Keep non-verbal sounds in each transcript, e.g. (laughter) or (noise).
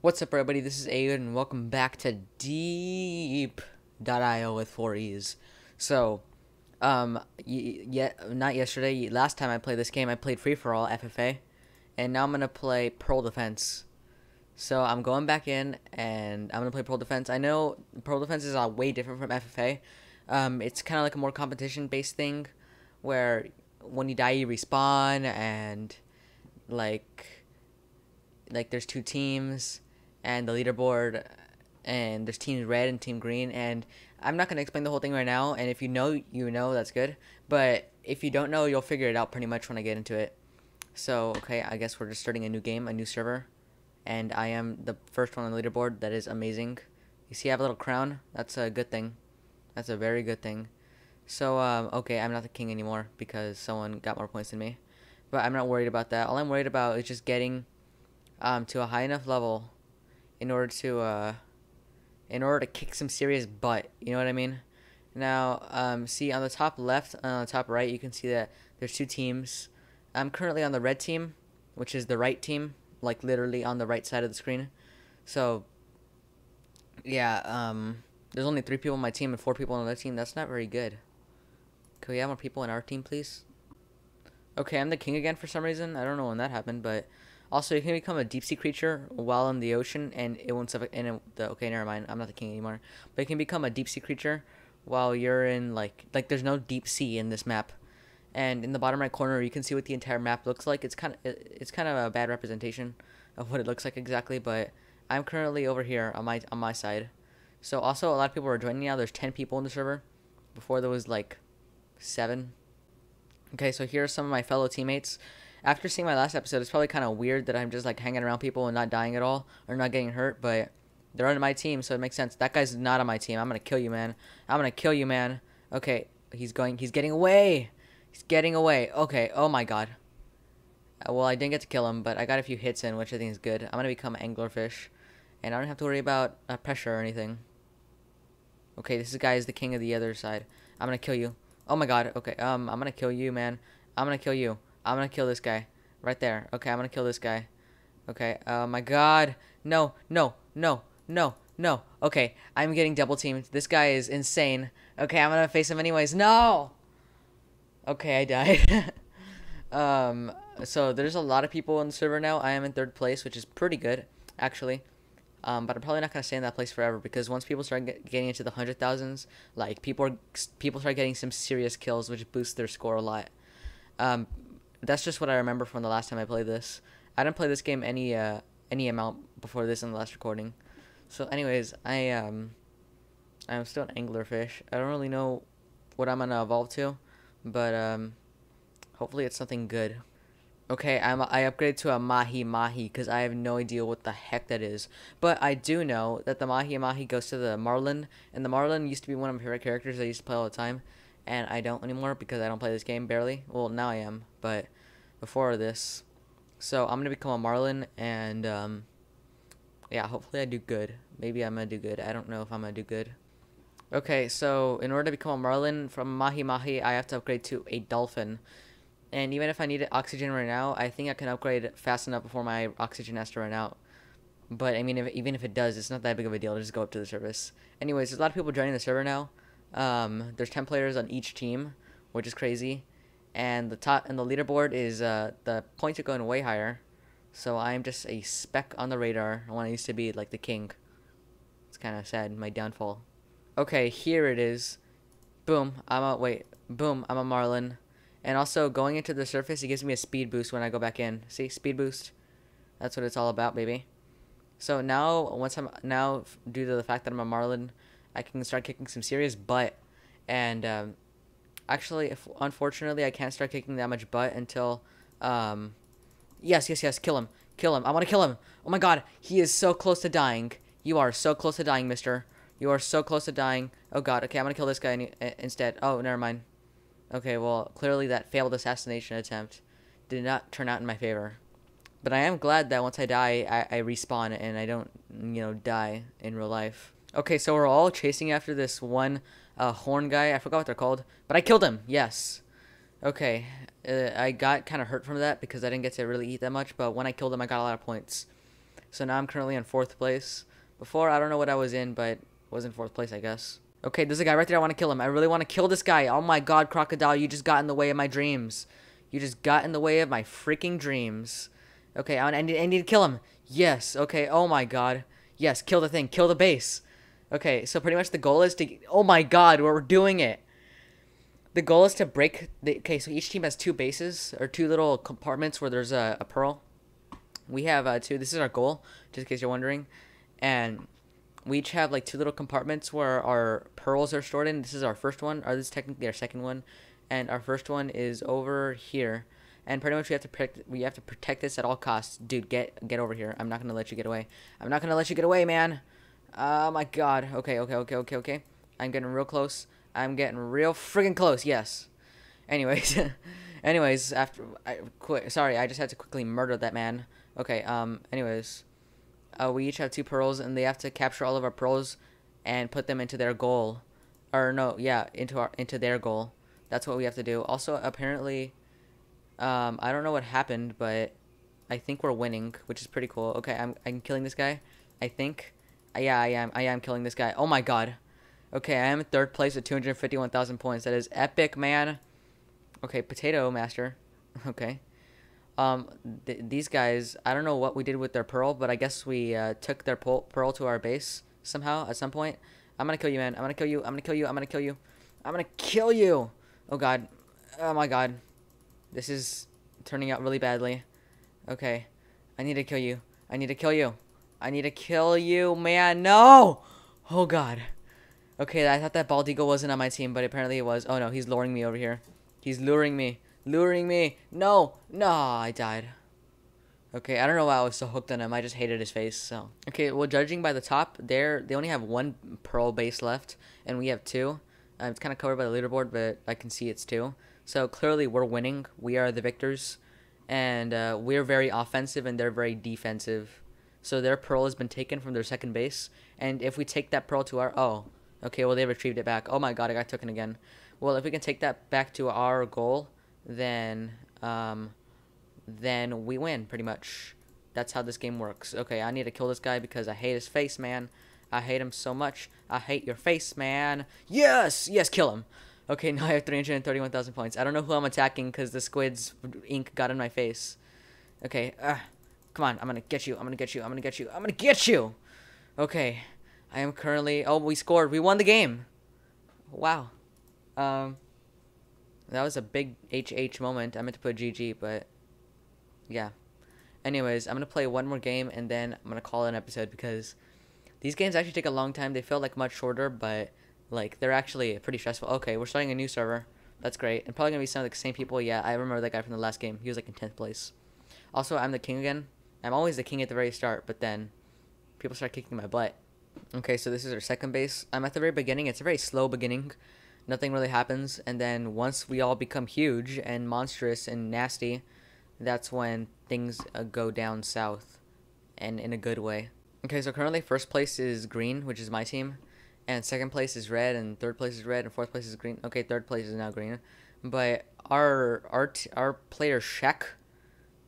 What's up, everybody? This is Devin, and welcome back to Deeeep.io with four E's. So, um, yet not yesterday. Last time I played this game, I played Free for All FFA, and now I'm gonna play Pearl Defense. So I'm going back in, and I'm gonna play Pearl Defense. I know Pearl Defense is uh, way different from FFA. Um, it's kind of like a more competition-based thing, where when you die, you respawn, and like, like there's two teams and the leaderboard and there's team red and team green and i'm not going to explain the whole thing right now and if you know you know that's good but if you don't know you'll figure it out pretty much when i get into it. So okay i guess we're just starting a new game a new server and i am the first one on the leaderboard that is amazing. You see i have a little crown. That's a good thing. That's a very good thing. So um, okay i'm not the king anymore because someone got more points than me but i'm not worried about that. All i'm worried about is just getting um, to a high enough level in order to uh, in order to kick some serious butt. You know what I mean? Now, um, see on the top left and on the top right, you can see that there's two teams. I'm currently on the red team, which is the right team, like literally on the right side of the screen. So, yeah, um, there's only three people on my team and four people on the other team. That's not very good. Can we have more people in our team, please? Okay, I'm the king again for some reason. I don't know when that happened, but also, you can become a deep sea creature while in the ocean, and it won't suffocate. And it, the okay, never mind. I'm not the king anymore. But you can become a deep sea creature while you're in like like there's no deep sea in this map. And in the bottom right corner, you can see what the entire map looks like. It's kind of it's kind of a bad representation of what it looks like exactly. But I'm currently over here on my on my side. So also a lot of people are joining now. There's ten people in the server. Before there was like seven. Okay, so here are some of my fellow teammates after seeing my last episode, it's probably kind of weird that I'm just like hanging around people and not dying at all or not getting hurt, but they're on my team, so it makes sense. That guy's not on my team. I'm gonna kill you, man. I'm gonna kill you, man. Okay, he's going. He's getting away. He's getting away. Okay. Oh my god. Uh, well, I didn't get to kill him, but I got a few hits in, which I think is good. I'm gonna become anglerfish, and I don't have to worry about uh, pressure or anything. Okay, this guy is the king of the other side. I'm gonna kill you. Oh my god. Okay. Um, I'm gonna kill you, man. I'm gonna kill you. I'm gonna kill this guy. Right there. Okay, I'm gonna kill this guy. Okay, oh my god. No, no, no, no, no. Okay, I'm getting double teamed. This guy is insane. Okay, I'm gonna face him anyways. No! Okay, I died. (laughs) um, so there's a lot of people on the server now. I am in third place, which is pretty good, actually. Um, but I'm probably not gonna stay in that place forever because once people start get, getting into the hundred thousands, like people are, people start getting some serious kills, which boosts their score a lot. Um, that's just what I remember from the last time I played this. I didn't play this game any uh, any amount before this in the last recording. So, anyways, I um, I'm still an anglerfish. I don't really know what I'm gonna evolve to, but um, hopefully it's something good. Okay, I'm I upgraded to a mahi mahi because I have no idea what the heck that is. But I do know that the mahi mahi goes to the marlin, and the marlin used to be one of my favorite characters I used to play all the time and I don't anymore because I don't play this game barely. Well, now I am, but before this. So I'm gonna become a Marlin, and um, yeah, hopefully I do good. Maybe I'm gonna do good. I don't know if I'm gonna do good. Okay, so in order to become a Marlin from Mahi Mahi, I have to upgrade to a Dolphin. And even if I need oxygen right now, I think I can upgrade fast enough before my oxygen has to run out. But I mean, if, even if it does, it's not that big of a deal. to Just go up to the service. Anyways, there's a lot of people joining the server now. Um, there's 10 players on each team, which is crazy. And the top and the leaderboard is uh, the points are going way higher. So I'm just a speck on the radar when I used to be like the king. It's kind of sad, my downfall. Okay, here it is. Boom, I'm a wait. Boom, I'm a Marlin. And also going into the surface, it gives me a speed boost when I go back in. See, speed boost. That's what it's all about, baby. So now, once I'm now due to the fact that I'm a Marlin, I can start kicking some serious butt. And um, actually, if unfortunately, I can't start kicking that much butt until. Um, yes, yes, yes. Kill him. Kill him. I want to kill him. Oh my god. He is so close to dying. You are so close to dying, mister. You are so close to dying. Oh god. Okay, I'm going to kill this guy instead. Oh, never mind. Okay, well, clearly that failed assassination attempt did not turn out in my favor. But I am glad that once I die, I, I respawn and I don't, you know, die in real life. Okay, so we're all chasing after this one uh, horn guy. I forgot what they're called, but I killed him. Yes. Okay, uh, I got kind of hurt from that because I didn't get to really eat that much. But when I killed him, I got a lot of points. So now I'm currently in fourth place. Before, I don't know what I was in, but was in fourth place, I guess. Okay, there's a guy right there. I want to kill him. I really want to kill this guy. Oh my god, Crocodile, you just got in the way of my dreams. You just got in the way of my freaking dreams. Okay, I, need, I need to kill him. Yes, okay, oh my god. Yes, kill the thing. Kill the base. Okay, so pretty much the goal is to... Oh my god, we're doing it. The goal is to break... The, okay, so each team has two bases, or two little compartments where there's a, a pearl. We have uh, two. This is our goal, just in case you're wondering. And we each have like two little compartments where our pearls are stored in. This is our first one, or this is technically our second one, and our first one is over here. And pretty much we have to protect. We have to protect this at all costs, dude. Get get over here. I'm not gonna let you get away. I'm not gonna let you get away, man. Oh my god. Okay, okay, okay, okay, okay. I'm getting real close. I'm getting real freaking close. Yes. Anyways, (laughs) anyways, after I quit. Sorry, I just had to quickly murder that man. Okay. Um. Anyways. Uh, we each have two pearls, and they have to capture all of our pearls and put them into their goal. Or no, yeah, into our into their goal. That's what we have to do. Also, apparently, um, I don't know what happened, but I think we're winning, which is pretty cool. Okay, I'm I'm killing this guy. I think. Yeah, I am. I am killing this guy. Oh my god. Okay, I am in third place with 251,000 points. That is epic, man. Okay, Potato Master. (laughs) Okay. Um, th these guys, I don't know what we did with their pearl, but I guess we uh, took their pearl to our base somehow at some point. I'm gonna kill you, man. I'm gonna kill you. I'm gonna kill you. I'm gonna kill you. I'm gonna kill you. Oh god. Oh my god. This is turning out really badly. Okay. I need to kill you. I need to kill you. I need to kill you, man. No! Oh god. Okay, I thought that bald eagle wasn't on my team, but apparently it was. Oh no, he's luring me over here. He's luring me. Luring me. No. No, I died. Okay, I don't know why I was so hooked on him. I just hated his face. So okay, well, judging by the top, there they only have one pearl base left, and we have two. Uh, it's kind of covered by the leaderboard, but I can see it's two. So clearly, we're winning. We are the victors, and uh, we're very offensive, and they're very defensive. So their pearl has been taken from their second base, and if we take that pearl to our oh, okay, well they retrieved it back. Oh my god, I got taken again. Well, if we can take that back to our goal, then um, then we win pretty much. That's how this game works. Okay, I need to kill this guy because I hate his face, man. I hate him so much. I hate your face, man. Yes! Yes, kill him. Okay, (laughs) now I have 331,000 points. I don't know who I'm attacking because the squid's ink got in my face. Okay, uh, come on. I'm to get you. I'm to get you. I'm to get you. I'm to get you! Okay, I am currently... Oh, we scored. We won the game. Wow. Um... That was a big HH moment. I meant to put GG, but yeah. Anyways, I'm to play one more game and then I'm to call it an episode because these games actually take a long time. They feel like much shorter, but like they're actually pretty stressful. Okay, we're starting a new server. That's great. And probably to be some of the same people. Yeah, I remember that guy from the last game. He was like in 10th place. Also, I'm the king again. I'm always the king at the very start, but then people start kicking my butt. Okay, so this is our second base. I'm at the very beginning. It's a very slow beginning nothing really happens and then once we all become huge and monstrous and nasty that's when things uh, go down south and in a good way okay so currently first place is green which is my team and second place is red and third place is red and fourth place is green okay third place is now green but our our our player Shrek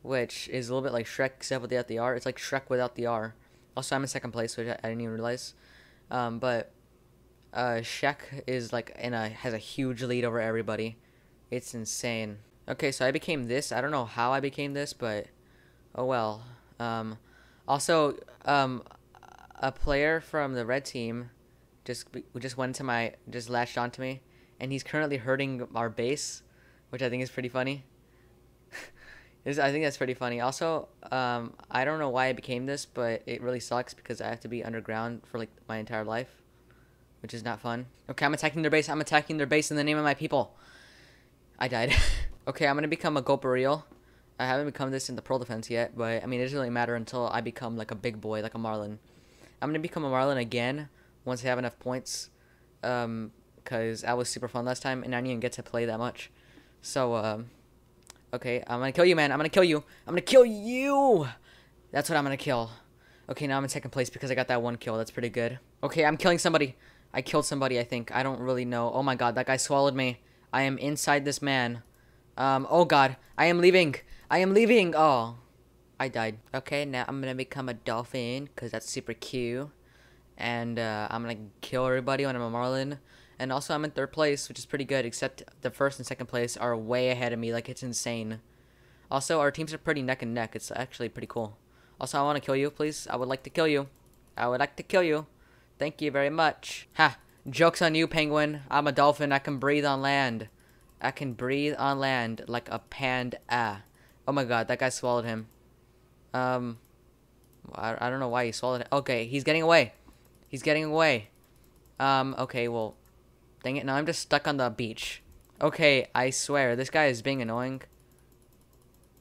which is a little bit like Shrek except without the R it's like Shrek without the R also I'm in second place which I, I didn't even realize um, but uh, Shek is like in a has a huge lead over everybody. It's insane. Okay, so I became this. I don't know how I became this, but oh well. Um, also, um, a player from the red team just just went to my just latched onto me, and he's currently hurting our base, which I think is pretty funny. I think that's pretty funny. Also, um, I don't know why I became this, but it really sucks because I have to be underground for like my entire life which is not fun. Okay, I'm attacking their base. I'm attacking their base in the name of my people. I died. (laughs) okay, I'm gonna become a Gulper Eel. I haven't become this in the Pearl Defense yet, but I mean, it doesn't really matter until I become like a big boy, like a Marlin. I'm gonna become a Marlin again once I have enough points, um, because I was super fun last time and I didn't even get to play that much. So, um, okay, I'm gonna kill you, man. I'm gonna kill you. I'm gonna kill you. That's what I'm gonna kill. Okay, now I'm in second place because I got that one kill. That's pretty good. Okay, I'm killing somebody. I killed somebody, I think. I don't really know. Oh my god, that guy swallowed me. I am inside this man. Um, oh god. I am leaving. I am leaving. Oh. I died. Okay, now I'm gonna become a dolphin because that's super cute. And uh, I'm gonna kill everybody when I'm a marlin. And also, I'm in third place, which is pretty good, except the first and second place are way ahead of me. Like, it's insane. Also, our teams are pretty neck and neck. It's actually pretty cool. Also, I want to kill you, please. I would like to kill you. I would like to kill you. Thank you very much. Ha! Joke's on you, penguin. I'm a dolphin. I can breathe on land. I can breathe on land like a panda. Oh my god, that guy swallowed him. Um, I, I don't know why he swallowed it. Okay, he's getting away. He's getting away. Um, okay, well, dang it. Now I'm just stuck on the beach. Okay, I swear, this guy is being annoying.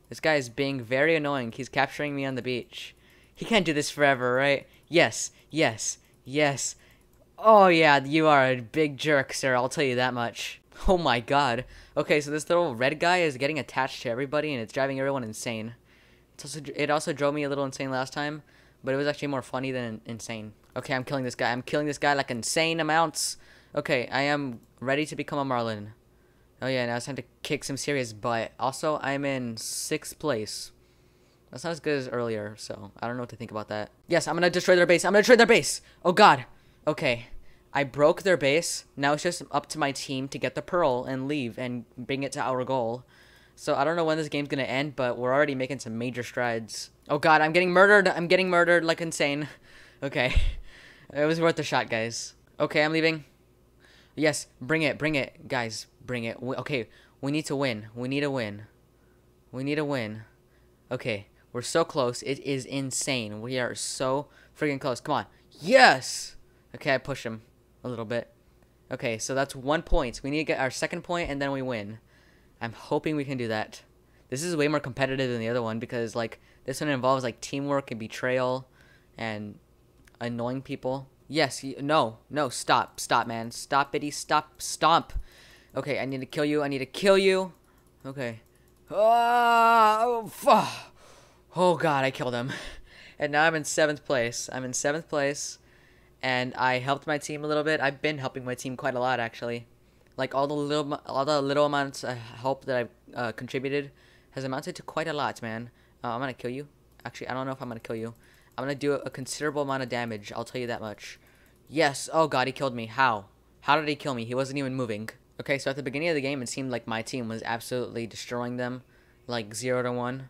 This guy is being very annoying. He's capturing me on the beach. He can't do this forever, right? Yes, yes, yes. Oh, yeah, you are a big jerk, sir. I'll tell you that much. Oh my god. Okay, so this little red guy is getting attached to everybody, and it's driving everyone insane. Also, it also drove me a little insane last time, but it was actually more funny than insane. Okay, I'm killing this guy. I'm killing this guy like insane amounts. Okay, I am ready to become a Marlin. Oh yeah, now it's time to kick some serious butt. Also, I'm in sixth place. That's not as good as earlier, so I don't know what to think about that. Yes, I'm gonna destroy their base. I'm gonna destroy their base. Oh god. Okay. I broke their base. Now it's just up to my team to get the pearl and leave and bring it to our goal. So I don't know when this game's gonna end, but we're already making some major strides. Oh god, I'm getting murdered. I'm getting murdered like insane. (laughs) Okay. (laughs) It was worth the shot, guys. Okay, I'm leaving. Yes, bring it, bring it. Guys, bring it. We, okay, we need to win. We need a win. We need a win. Okay, we're so close. It is insane. We are so freaking close. Come on. Yes! Okay, I push him a little bit. Okay, so that's one point. We need to get our second point, and then we win. I'm hoping we can do that. This is way more competitive than the other one because, like, this one involves, like, teamwork and betrayal and annoying people. Yes, you, no, no, stop, stop, man. Stop, bitty, stop, stomp. Okay, I need to kill you. I need to kill you. Okay. Oh, oh God, I killed him. (laughs) And now I'm in seventh place. I'm in seventh place, and I helped my team a little bit. I've been helping my team quite a lot, actually. Like all the little, all the little amounts of help that I've uh, contributed has amounted to quite a lot, man. Uh, I'm gonna kill you. Actually, I don't know if I'm gonna kill you. I'm gonna do a considerable amount of damage. I'll tell you that much. Yes. Oh God, he killed me. How? How did he kill me? He wasn't even moving. Okay, so at the beginning of the game, it seemed like my team was absolutely destroying them, like zero to one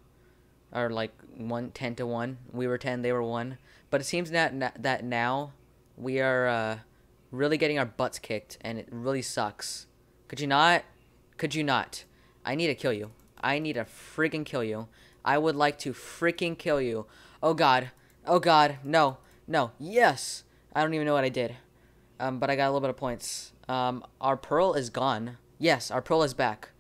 or like one ten to one. We were ten, they were one. But it seems that that now we are uh, really getting our butts kicked, and it really sucks. Could you not? Could you not? I need to kill you. I need to freaking kill you. I would like to freaking kill you. Oh god. Oh god. No. No. Yes. I don't even know what I did. Um, but I got a little bit of points. Um, our pearl is gone. Yes, our pearl is back.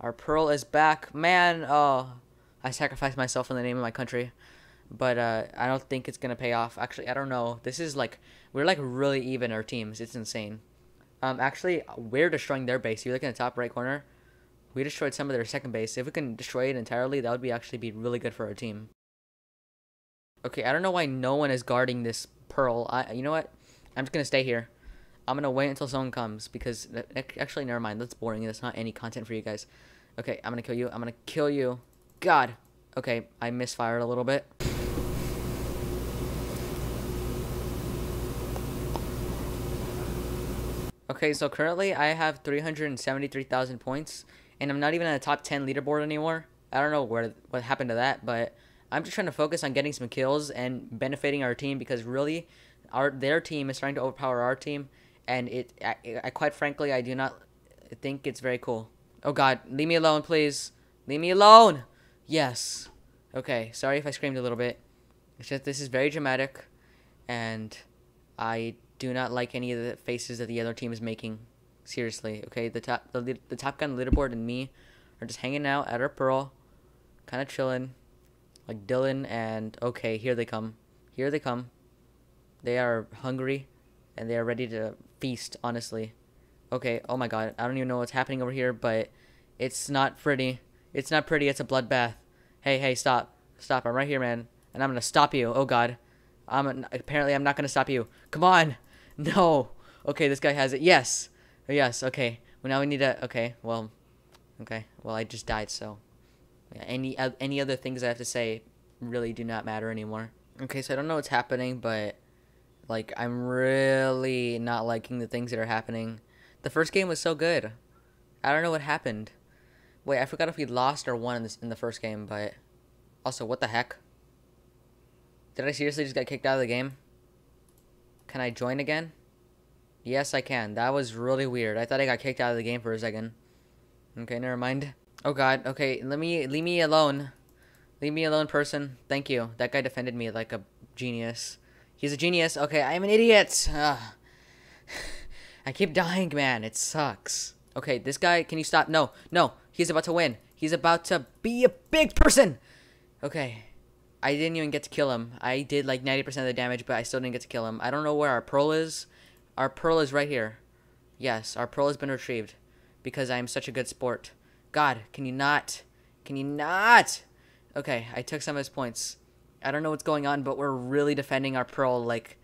Our pearl is back. Man, oh, I sacrificed myself in the name of my country, but uh, I don't think it's gonna pay off. Actually, I don't know. This is like we're like really even our teams. It's insane. Um, actually, we're destroying their base. You look in the top right corner. We destroyed some of their second base. If we can destroy it entirely, that would be actually be really good for our team. Okay, I don't know why no one is guarding this pearl. I, you know what? I'm just gonna stay here. I'm gonna wait until someone comes because actually, never mind. That's boring. That's not any content for you guys. Okay, I'm gonna kill you. I'm gonna kill you. God. Okay, I misfired a little bit. Okay, so currently I have 373,000 points, and I'm not even in the top 10 leaderboard anymore. I don't know where what happened to that, but I'm just trying to focus on getting some kills and benefiting our team because really, our their team is trying to overpower our team, and it I, I quite frankly I do not think it's very cool. Oh God, leave me alone, please. Leave me alone. Yes. Okay, sorry if I screamed a little bit. It's just this is very dramatic, and I do not like any of the faces that the other team is making. Seriously, okay. The top the the Top Gun leaderboard and me are just hanging out at our pearl, kind of chilling, like Dylan and okay. Here they come. Here they come. They are hungry, and they are ready to feast. Honestly. Okay. Oh my God. I don't even know what's happening over here, but it's not pretty. It's not pretty. It's a bloodbath. Hey, hey, stop. Stop. I'm right here, man. And I'm to stop you. Oh, God. I'm apparently I'm not to stop you. Come on. (laughs) No. Okay, this guy has it. Yes. Yes. Okay. Well, now we need to. Okay. Well. Okay. Well, I just died, so. Any any other things I have to say really do not matter anymore. Okay, so I don't know what's happening, but like I'm really not liking the things that are happening. The first game was so good. I don't know what happened. Wait, I forgot if we lost or won in this in the first game, but also what the heck? Did I seriously just get kicked out of the game? Can I join again? Yes, I can. That was really weird. I thought I got kicked out of the game for a second. Okay, never mind. Oh god. Okay, let me leave me alone. Leave me alone, person. Thank you. That guy defended me like a genius. He's a genius. Okay, I'm an idiot. Ugh. (sighs) I keep dying, man. It sucks. Okay, this guy, can you stop? No, no. He's about to win. He's about to be a big person. Okay. I didn't even get to kill him. I did like 90% of the damage, but I still didn't get to kill him. I don't know where our pearl is. Our pearl is right here. Yes, our pearl has been retrieved. Because I am such a good sport. God, can you not? Can you not? Okay, I took some of his points. I don't know what's going on, but we're really defending our pearl, like,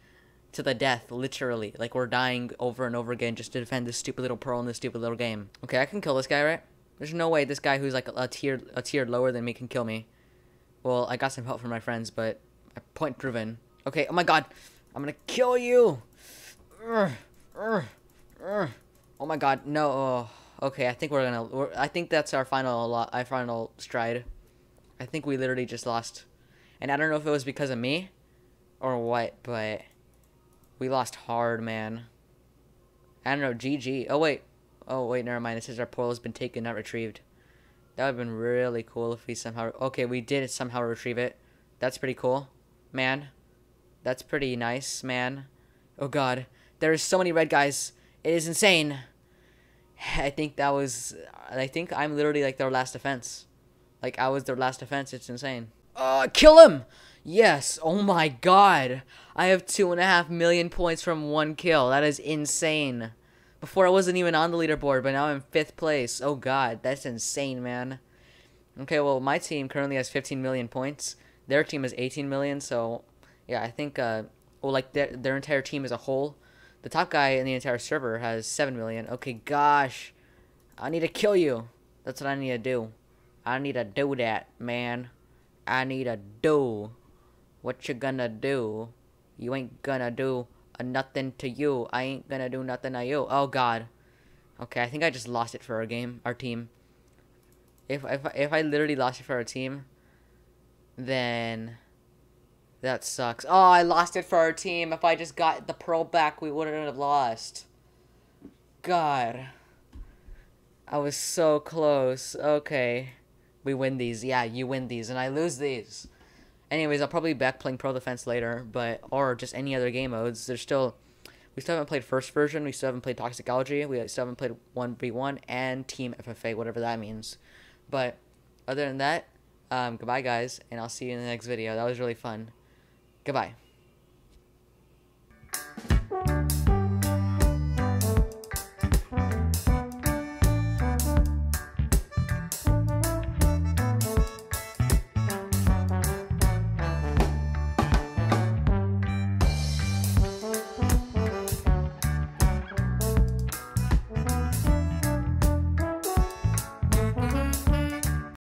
to the death, literally. Like, we're dying over and over again just to defend this stupid little pearl in this stupid little game. Okay, I can kill this guy, right? There's no way this guy who's, like, a tier, a tier lower than me can kill me. Well, I got some help from my friends, but point proven. Okay, oh my god. I'm gonna kill you! Urgh, urgh, urgh. Oh my god, no. Oh, okay, I think we're gonna... We're, I think that's our final, our final stride. I think we literally just lost. And I don't know if it was because of me or what, but we lost hard, man. I don't know, GG. Oh, wait. Oh, wait, never mind. It says our portal has been taken, not retrieved. That would have been really cool if we somehow... Okay, we did somehow retrieve it. That's pretty cool. Man. That's pretty nice, man. Oh, God. There's so many red guys. It is insane. I think that was... I think I'm literally like their last defense. Like, I was their last defense. It's insane. Uh, kill him! Yes. Oh my god. I have two and a half million points from one kill. That is insane. Before I wasn't even on the leaderboard, but now I'm fifth place. Oh god, that's insane, man. Okay, well, my team currently has 15 million points. Their team is 18 million, so yeah, I think, uh, well, like their, their entire team as a whole, the top guy in the entire server has 7 million. Okay, gosh. I need to kill you. That's what I need to do. I need to do that, man. I need to do. What you gonna do? You ain't gonna do a nothing to you. I ain't gonna do nothing to you. Oh God. Okay, I think I just lost it for our game, our team. If if if I literally lost it for our team, then that sucks. Oh, I lost it for our team. If I just got the pearl back, we wouldn't have lost. God. I was so close. Okay. We win these. Yeah, you win these, and I lose these. Anyways, I'll probably be back playing Pearl Defense later, but or just any other game modes. There's still we still haven't played first version. We still haven't played Toxicology. We still haven't played one v one and Team FFA, whatever that means. But other than that, um, goodbye guys, and I'll see you in the next video. That was really fun. Goodbye.